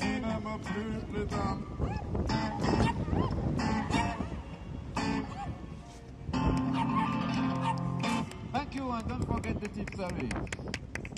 Tu n'aimes plus. Don't forget the tip service.